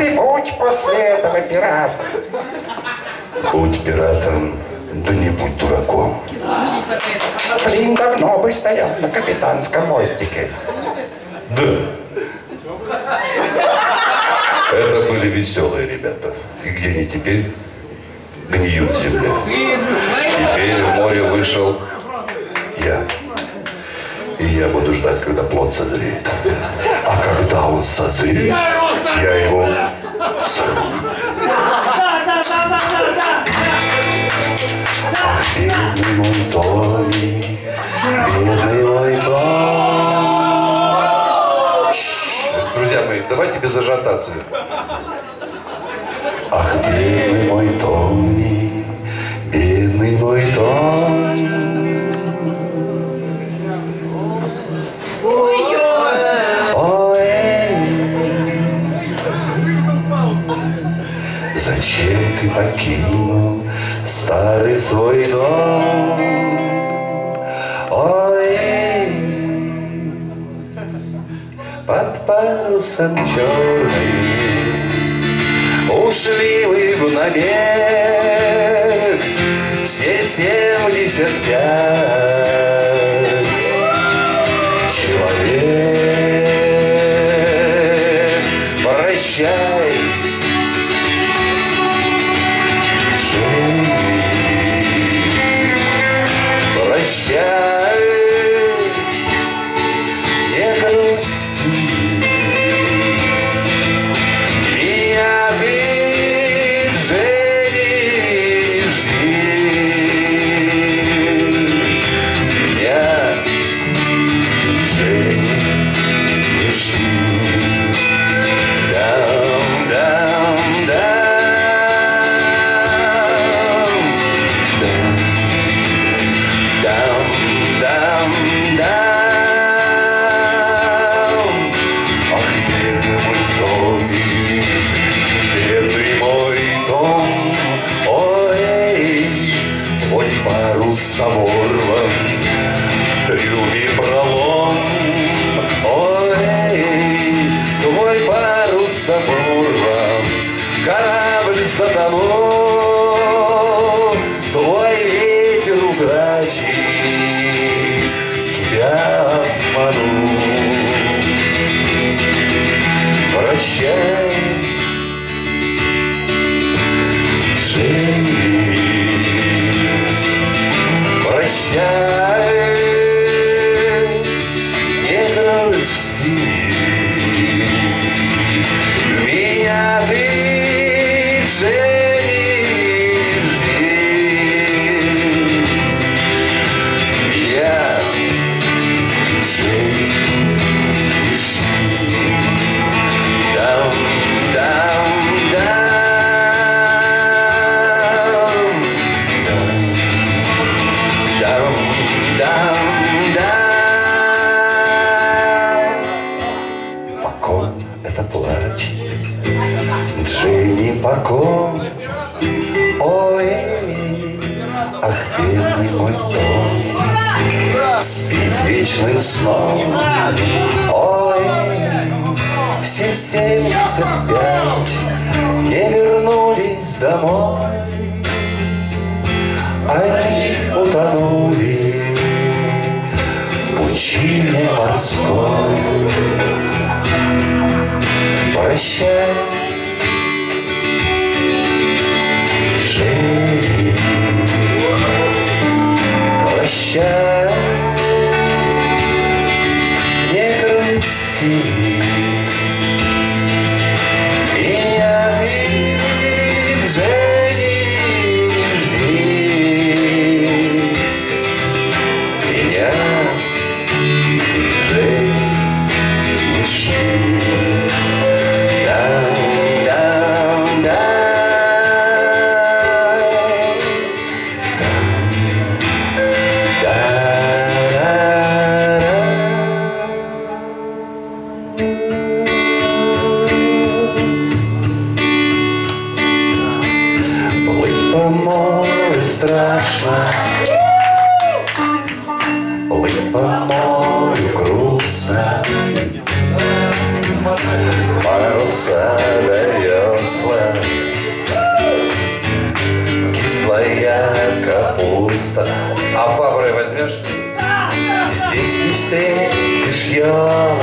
И будь после этого пиратом. Будь пиратом, да не будь дураком. Блин, давно бы стоял на капитанском мостике. Да. Это были веселые ребята. И где они теперь? Гниют в земле. Теперь в море вышел я. И я буду ждать, когда плод созреет. А когда он созреет, я его сорву. Ах, бедный мой Тони, бедный мой Тони. Друзья мои, давайте без ажиотации. Ах, бедный мой Тони, бедный мой Тони. Свой дом? Ой, под парусом черным Ушли вы в набег. Все семьдесят пять Человек, прощай оборван, в трюме пролом, ой, твой парус оборван, корабль затонул, твой ветер удачи тебя обманул. Прощай, вечным сном. Ой, все семьдесят пять не вернулись домой. Они Страшно, Плыть по морю грустно, Парус паруса да весла. Кислая капуста. А фабры возьмешь? Здесь не встретишь ела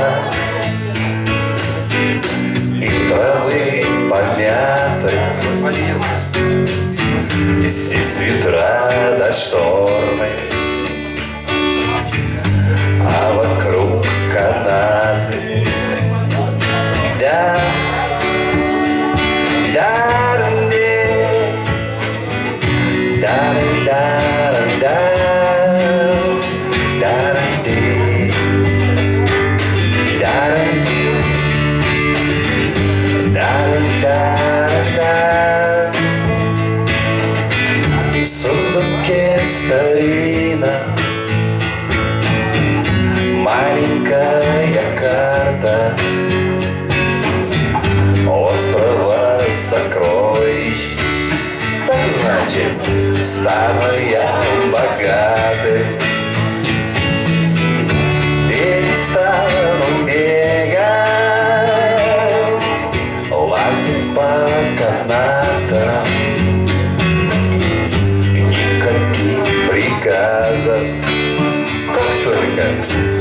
Здесь ветра да штормы канатам Никаких приказов. Как только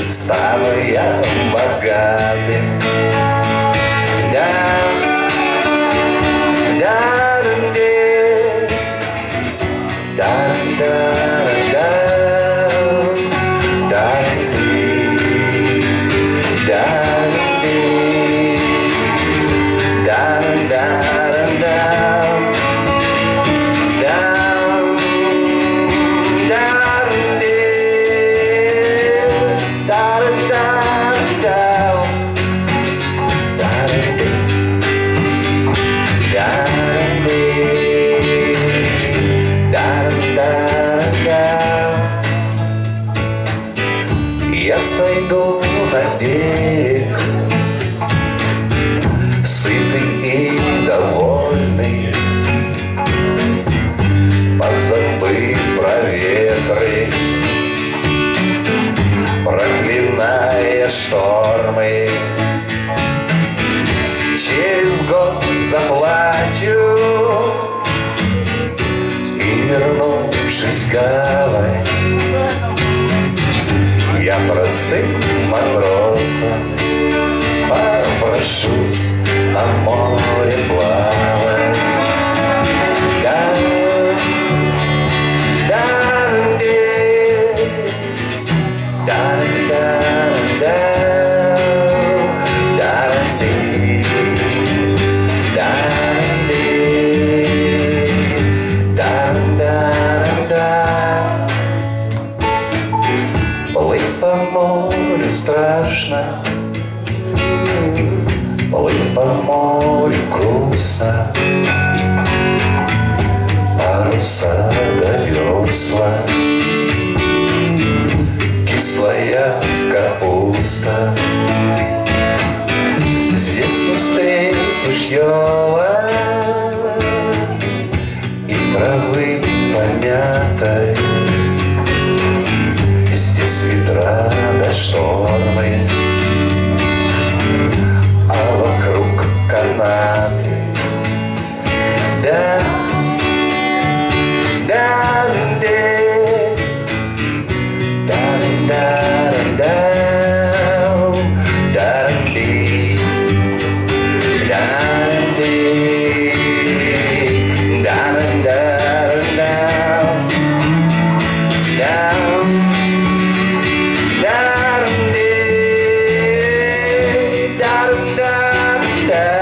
стану я богатым Я сойду на берег Сытый и довольный позабыв про ветры, проклиная штормы. Через год заплачу и вернувшись в гавань, простым матросом. Попрошусь на море кисла, кислая капуста. Здесь не встретишь и травы помятой. Здесь ветра до да штормы Yeah.